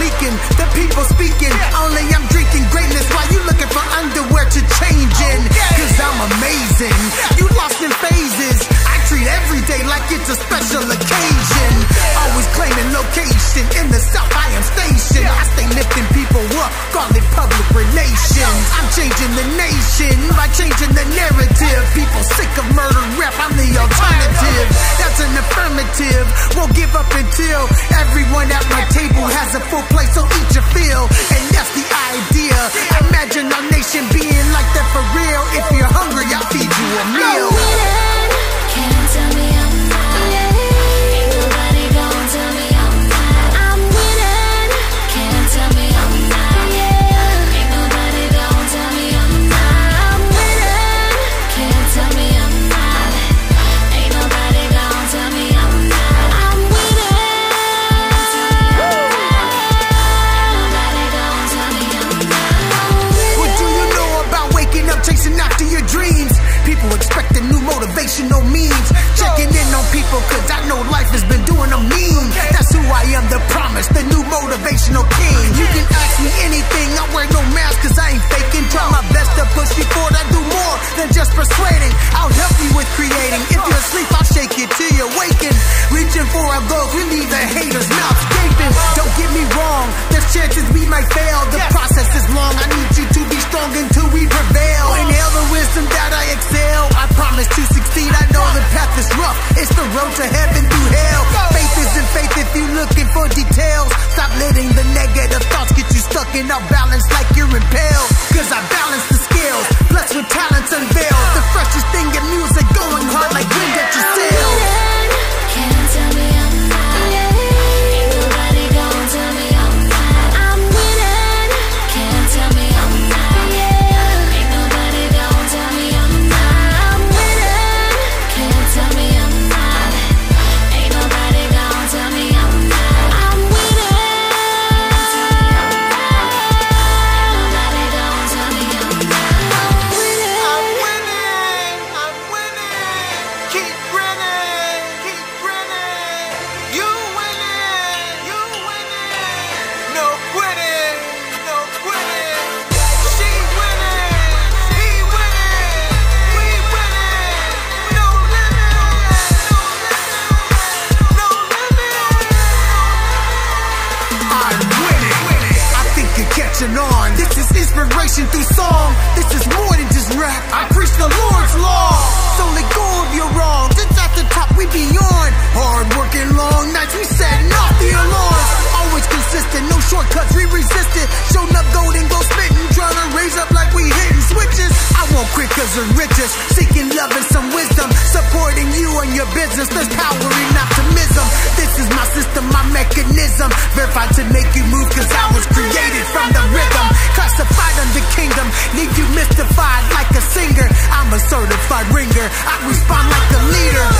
leaking, the people speaking. Only I'm drinking greatness while you looking for underwear to change in. Cause I'm amazing. You lost in phases. I treat every day like it's a special occasion. Always claiming location in the south. I am stationed. I stay lifting people up, call it public relations. I'm changing the nation by changing the narrative. People sick of murder rap. I'm the alternative. That's an affirmative. Won't give up until everyone at my has a full plate, so eat your fill. And that's the idea. Imagine our nation being like that for real. Reaching for we leave the haters mouth gaping. Don't get me wrong, there's chances we might fail. The process is long, I need you to be strong until we prevail. Inhale the wisdom that I excel. I promise to succeed, I know the path is rough. It's the road to heaven through hell. Faith isn't faith if you looking for details. Stop letting the negative thoughts get you stuck in our balance like you're impaled. Cause I balance inspiration through song. This is more than just rap. I preach the Lord's law. So let go of your wrong. Since at the top we beyond. Hard working long nights, we setting off the alarms. Always consistent, no shortcuts, we resisted. Showing up golden, go spitting, trying to raise up like we hitting switches. I won't quit cause of riches. Seeking love and some wisdom. Supporting you and your business. There's power in optimism. This is my system, my mechanism. Verified to make rhythm. Leave you mystified like a singer. I'm a certified ringer. I respond like a leader.